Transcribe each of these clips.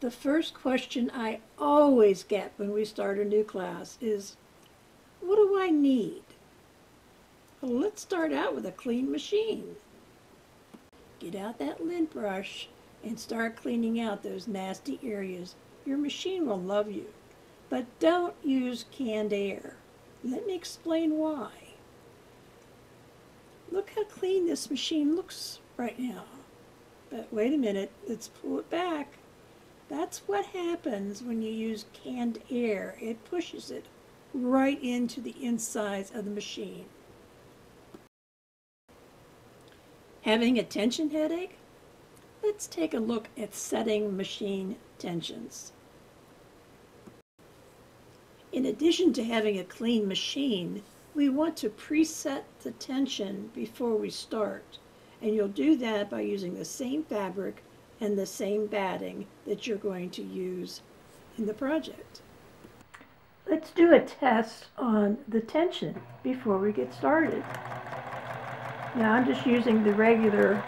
The first question I always get when we start a new class is, what do I need? Well, let's start out with a clean machine. Get out that lint brush and start cleaning out those nasty areas. Your machine will love you. But don't use canned air. Let me explain why. Look how clean this machine looks right now. But wait a minute, let's pull it back. That's what happens when you use canned air. It pushes it right into the insides of the machine. Having a tension headache? Let's take a look at setting machine tensions. In addition to having a clean machine, we want to preset the tension before we start. And you'll do that by using the same fabric and the same batting that you're going to use in the project. Let's do a test on the tension before we get started. Now I'm just using the regular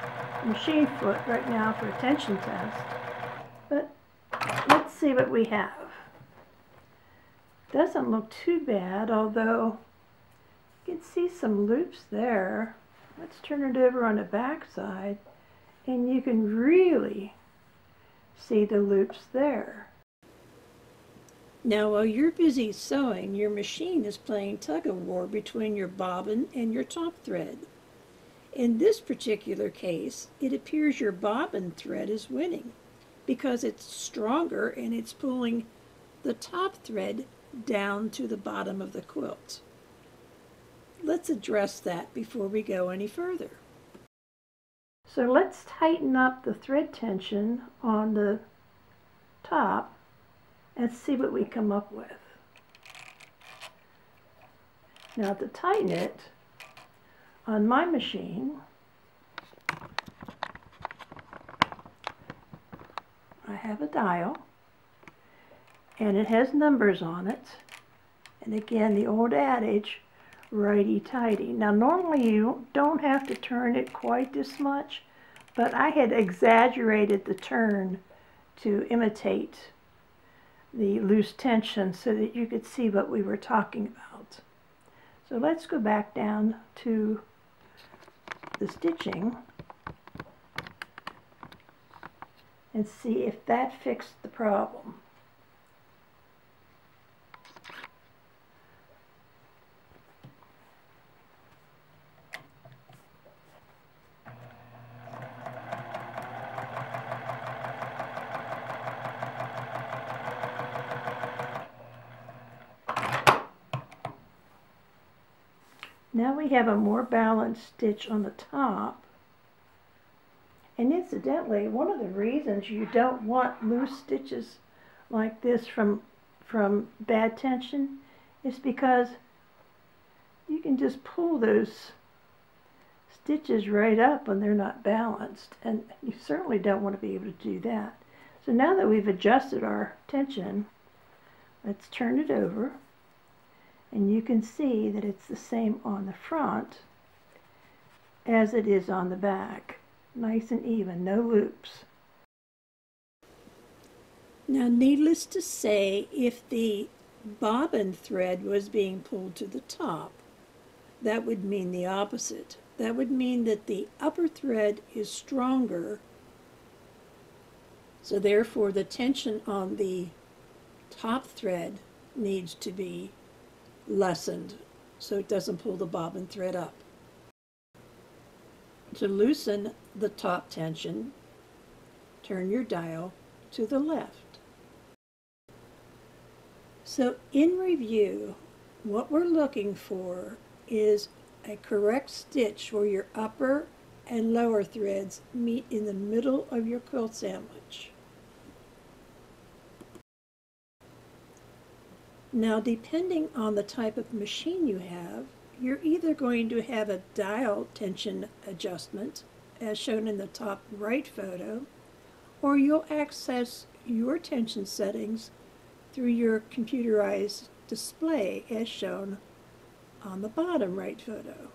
machine foot right now for a tension test. But let's see what we have. Doesn't look too bad, although you can see some loops there. Let's turn it over on the back side and you can really see the loops there. Now while you're busy sewing, your machine is playing tug-of-war between your bobbin and your top thread. In this particular case, it appears your bobbin thread is winning because it's stronger and it's pulling the top thread down to the bottom of the quilt. Let's address that before we go any further. So let's tighten up the thread tension on the top and see what we come up with. Now to tighten it, on my machine, I have a dial and it has numbers on it. And again, the old adage, righty-tighty. Now normally you don't have to turn it quite this much, but I had exaggerated the turn to imitate the loose tension so that you could see what we were talking about. So let's go back down to the stitching and see if that fixed the problem. Now we have a more balanced stitch on the top. And incidentally, one of the reasons you don't want loose stitches like this from, from bad tension is because you can just pull those stitches right up when they're not balanced. And you certainly don't want to be able to do that. So now that we've adjusted our tension, let's turn it over and you can see that it's the same on the front as it is on the back. Nice and even, no loops. Now needless to say, if the bobbin thread was being pulled to the top, that would mean the opposite. That would mean that the upper thread is stronger, so therefore the tension on the top thread needs to be lessened so it doesn't pull the bobbin thread up. To loosen the top tension, turn your dial to the left. So in review, what we're looking for is a correct stitch where your upper and lower threads meet in the middle of your quilt sandwich. Now, depending on the type of machine you have, you're either going to have a dial tension adjustment, as shown in the top right photo, or you'll access your tension settings through your computerized display, as shown on the bottom right photo.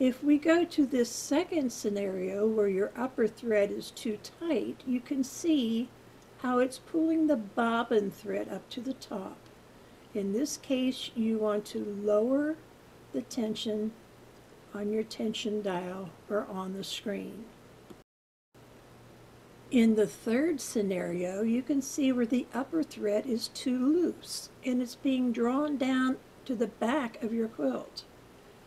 If we go to this second scenario where your upper thread is too tight, you can see how it's pulling the bobbin thread up to the top. In this case, you want to lower the tension on your tension dial or on the screen. In the third scenario, you can see where the upper thread is too loose and it's being drawn down to the back of your quilt.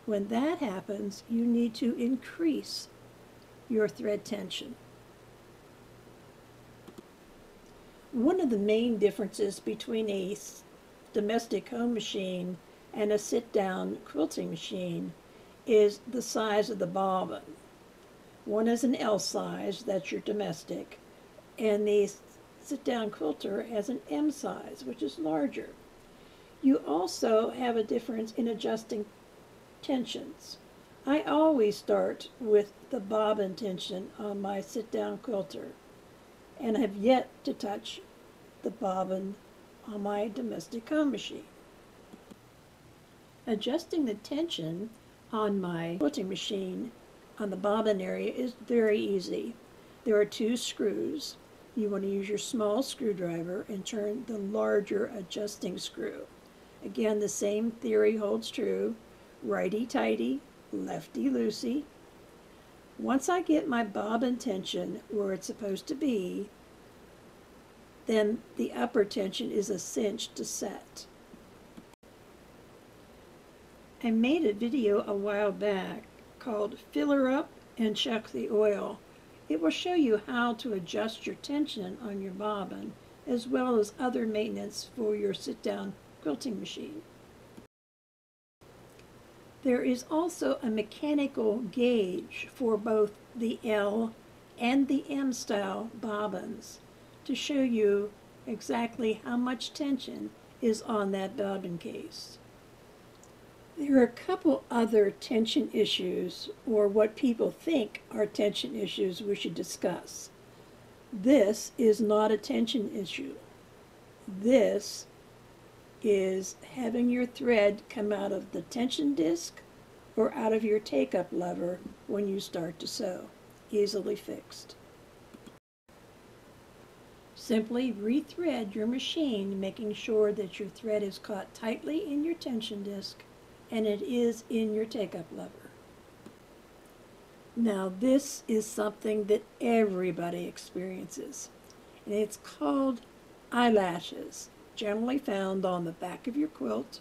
When that happens, you need to increase your thread tension. One of the main differences between a domestic home machine and a sit-down quilting machine is the size of the bobbin. One is an L size, that's your domestic, and the sit-down quilter has an M size, which is larger. You also have a difference in adjusting tensions. I always start with the bobbin tension on my sit-down quilter and have yet to touch the bobbin on my domestic home machine. Adjusting the tension on my quilting machine on the bobbin area is very easy. There are two screws. You want to use your small screwdriver and turn the larger adjusting screw. Again, the same theory holds true righty-tighty, lefty-loosey. Once I get my bobbin tension where it's supposed to be, then the upper tension is a cinch to set. I made a video a while back called Filler Up and Check the Oil. It will show you how to adjust your tension on your bobbin as well as other maintenance for your sit-down quilting machine. There is also a mechanical gauge for both the L and the M style bobbins to show you exactly how much tension is on that bobbin case. There are a couple other tension issues, or what people think are tension issues we should discuss. This is not a tension issue. This is having your thread come out of the tension disc or out of your take-up lever when you start to sew. Easily fixed. Simply rethread your machine, making sure that your thread is caught tightly in your tension disc and it is in your take-up lever. Now this is something that everybody experiences, and it's called eyelashes generally found on the back of your quilt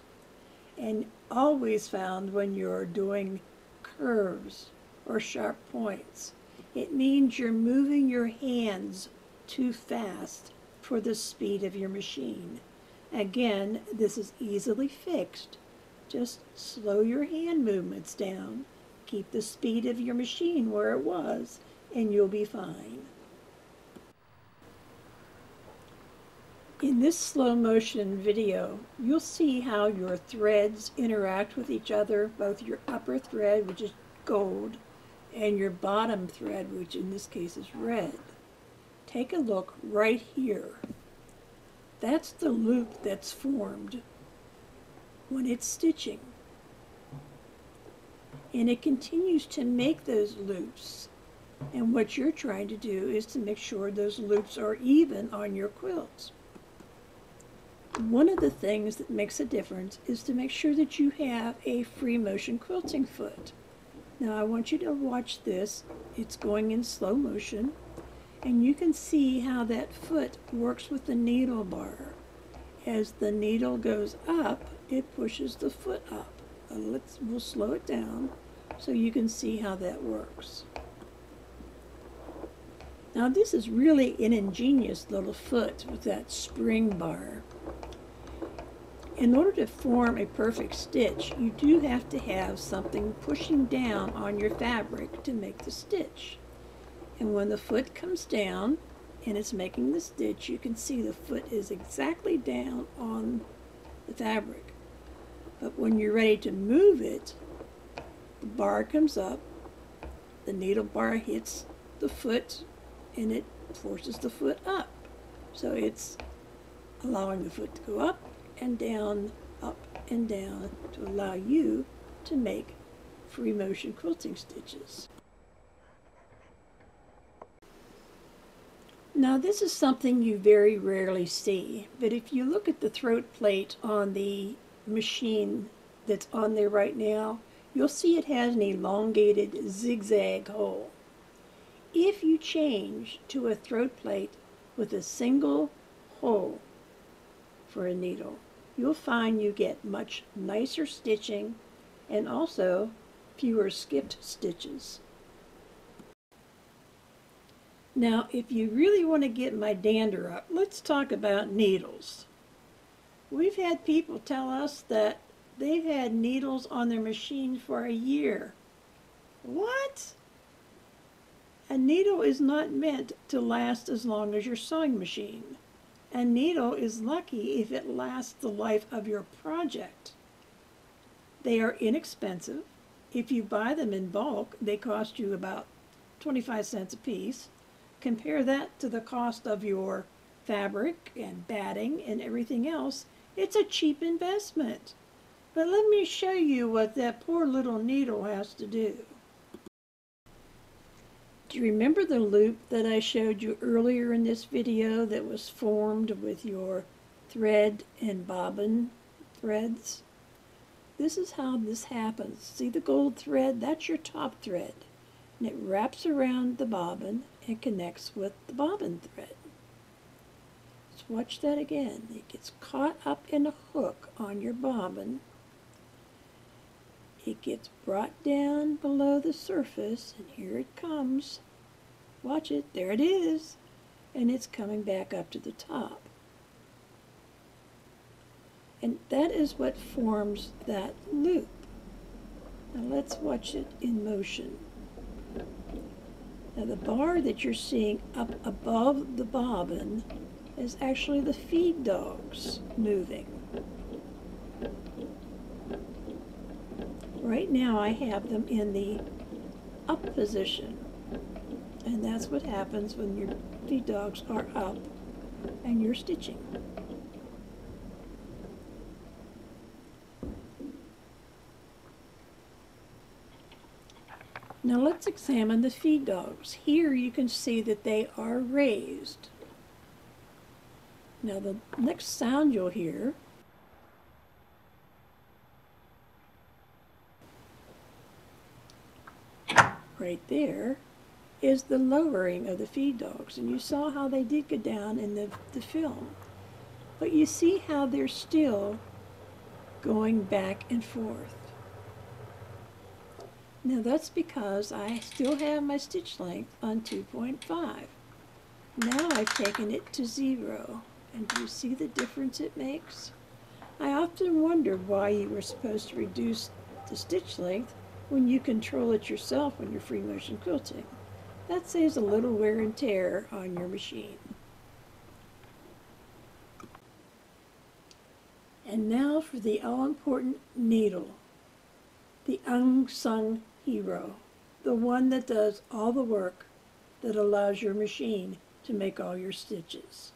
and always found when you're doing curves or sharp points. It means you're moving your hands too fast for the speed of your machine. Again, this is easily fixed. Just slow your hand movements down. Keep the speed of your machine where it was, and you'll be fine. In this slow motion video, you'll see how your threads interact with each other, both your upper thread, which is gold, and your bottom thread, which in this case is red. Take a look right here. That's the loop that's formed when it's stitching. And it continues to make those loops. And what you're trying to do is to make sure those loops are even on your quilts. One of the things that makes a difference is to make sure that you have a free motion quilting foot. Now I want you to watch this. It's going in slow motion and you can see how that foot works with the needle bar. As the needle goes up, it pushes the foot up. Uh, let's, we'll slow it down so you can see how that works. Now this is really an ingenious little foot with that spring bar. In order to form a perfect stitch, you do have to have something pushing down on your fabric to make the stitch. And when the foot comes down and it's making the stitch, you can see the foot is exactly down on the fabric. But when you're ready to move it, the bar comes up, the needle bar hits the foot, and it forces the foot up. So it's allowing the foot to go up and down, up and down to allow you to make free motion quilting stitches. Now this is something you very rarely see, but if you look at the throat plate on the machine that's on there right now, you'll see it has an elongated zigzag hole. If you change to a throat plate with a single hole for a needle, you'll find you get much nicer stitching and also fewer skipped stitches. Now, if you really want to get my dander up, let's talk about needles. We've had people tell us that they've had needles on their machine for a year. What? A needle is not meant to last as long as your sewing machine. A needle is lucky if it lasts the life of your project. They are inexpensive. If you buy them in bulk, they cost you about 25 cents a piece. Compare that to the cost of your fabric and batting and everything else. It's a cheap investment. But let me show you what that poor little needle has to do. Do you remember the loop that I showed you earlier in this video that was formed with your thread and bobbin threads? This is how this happens. See the gold thread? That's your top thread. And it wraps around the bobbin and connects with the bobbin thread. Let's watch that again. It gets caught up in a hook on your bobbin. It gets brought down below the surface, and here it comes. Watch it, there it is. And it's coming back up to the top. And that is what forms that loop. Now let's watch it in motion. Now the bar that you're seeing up above the bobbin is actually the feed dogs moving. Right now I have them in the up position. And that's what happens when your feed dogs are up and you're stitching. Now let's examine the feed dogs. Here you can see that they are raised. Now the next sound you'll hear right there is the lowering of the feed dogs. And you saw how they did go down in the, the film. But you see how they're still going back and forth. Now that's because I still have my stitch length on 2.5. Now I've taken it to zero. And do you see the difference it makes? I often wondered why you were supposed to reduce the stitch length when you control it yourself when you're free motion quilting. That saves a little wear and tear on your machine. And now for the all-important needle, the unsung hero, the one that does all the work that allows your machine to make all your stitches.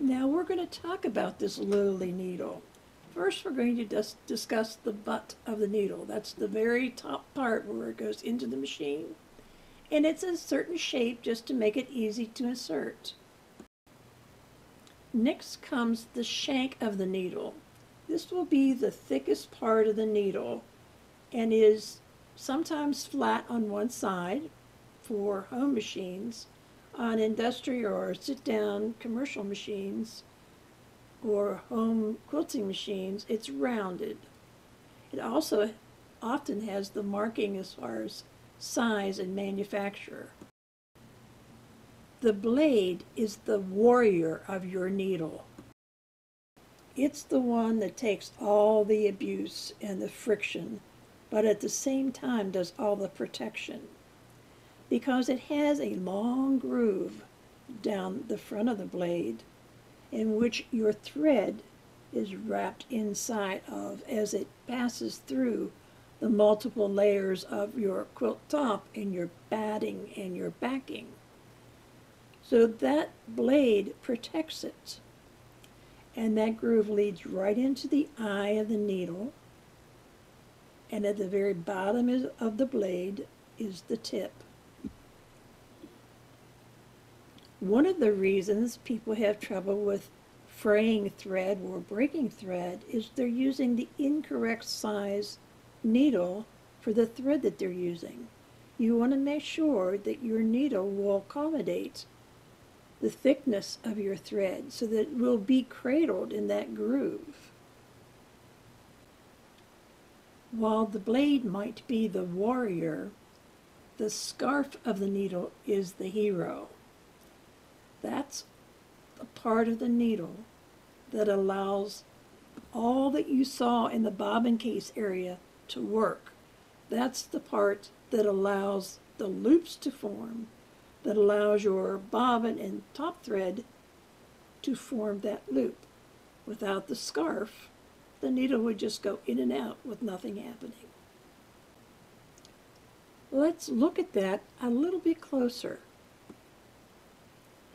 Now we're going to talk about this lily needle. First we're going to dis discuss the butt of the needle. That's the very top part where it goes into the machine. And it's a certain shape just to make it easy to insert. Next comes the shank of the needle. This will be the thickest part of the needle and is sometimes flat on one side for home machines. On industrial or sit-down commercial machines or home quilting machines, it's rounded. It also often has the marking as far as size and manufacturer. The blade is the warrior of your needle. It's the one that takes all the abuse and the friction but at the same time does all the protection because it has a long groove down the front of the blade in which your thread is wrapped inside of as it passes through the multiple layers of your quilt top and your batting and your backing. So that blade protects it. And that groove leads right into the eye of the needle and at the very bottom of the blade is the tip. One of the reasons people have trouble with fraying thread or breaking thread is they're using the incorrect size needle for the thread that they're using. You want to make sure that your needle will accommodate the thickness of your thread so that it will be cradled in that groove. While the blade might be the warrior, the scarf of the needle is the hero. That's the part of the needle that allows all that you saw in the bobbin case area to work. That's the part that allows the loops to form, that allows your bobbin and top thread to form that loop. Without the scarf, the needle would just go in and out with nothing happening. Let's look at that a little bit closer.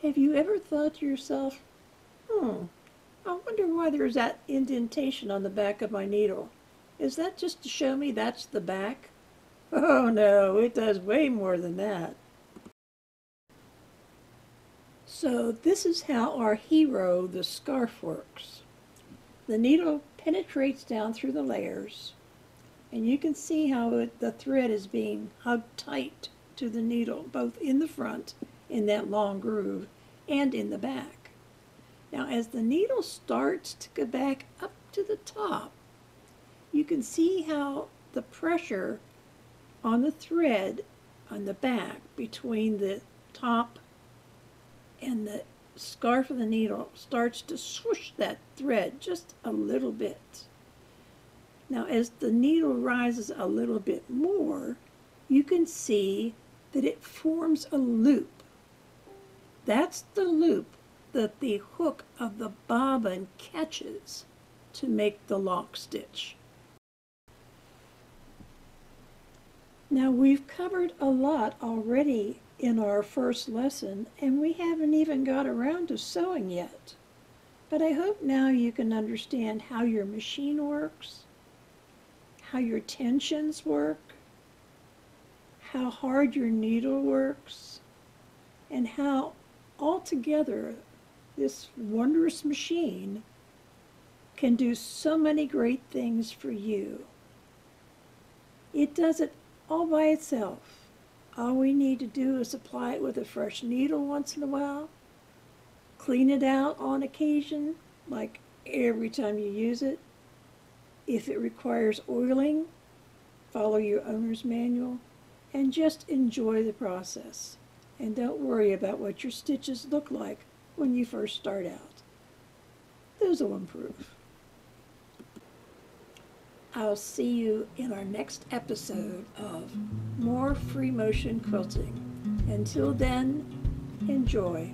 Have you ever thought to yourself, hmm, I wonder why there's that indentation on the back of my needle? Is that just to show me that's the back? Oh no, it does way more than that. So this is how our hero, the scarf, works. The needle penetrates down through the layers, and you can see how it, the thread is being hugged tight to the needle, both in the front, in that long groove, and in the back. Now as the needle starts to go back up to the top, you can see how the pressure on the thread on the back between the top and the scarf of the needle starts to swoosh that thread just a little bit. Now as the needle rises a little bit more, you can see that it forms a loop. That's the loop that the hook of the bobbin catches to make the lock stitch. Now we've covered a lot already in our first lesson and we haven't even got around to sewing yet. But I hope now you can understand how your machine works, how your tensions work, how hard your needle works, and how altogether this wondrous machine can do so many great things for you. It does it all by itself. All we need to do is apply it with a fresh needle once in a while, clean it out on occasion, like every time you use it. If it requires oiling, follow your owner's manual, and just enjoy the process. And don't worry about what your stitches look like when you first start out. Those will improve. I'll see you in our next episode of More Free Motion Quilting. Until then, enjoy.